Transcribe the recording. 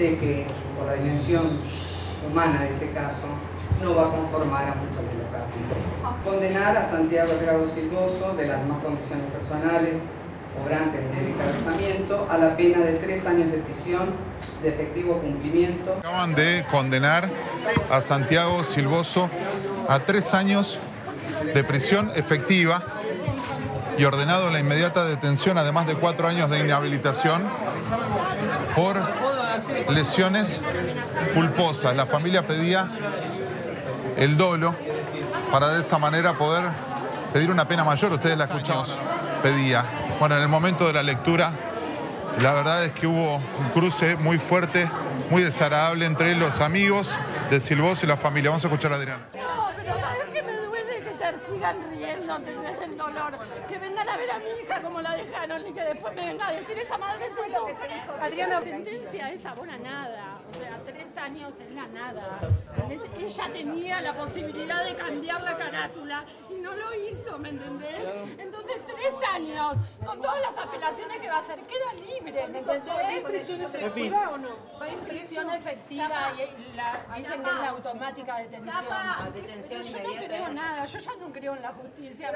sé que por la dimensión humana de este caso, no va a conformar a muchos de los capítulos. Condenar a Santiago Edgardo Silvoso de las más condiciones personales, obrantes del encarcelamiento, a la pena de tres años de prisión de efectivo cumplimiento. Acaban de condenar a Santiago Silvoso a tres años de prisión efectiva y ordenado la inmediata detención, además de cuatro años de inhabilitación por lesiones culposas. La familia pedía el dolo para de esa manera poder pedir una pena mayor. Ustedes la escucharon. Pedía. Bueno, en el momento de la lectura, la verdad es que hubo un cruce muy fuerte, muy desagradable entre los amigos de Silvos y la familia. Vamos a escuchar a Adrián. No, pero ¿sabes qué me duele? Que se sigan riendo, ¿entendés? El dolor. Que vengan a ver a mi hija como la dejaron y que después me venga a decir esa madre se sufre. Adriana, la sentencia es sabor a nada. O sea, tres años es la nada. Ella tenía la posibilidad de cambiar la carátula y no lo hizo, ¿me entendés? Entonces, años, con todas las apelaciones que va a hacer, queda libre, ¿me entendés? ¿Es prisión efectiva o no? Va en prisión efectiva y la, dicen que es la automática detención. detención Yo no creo nada, yo ya no creo en la justicia.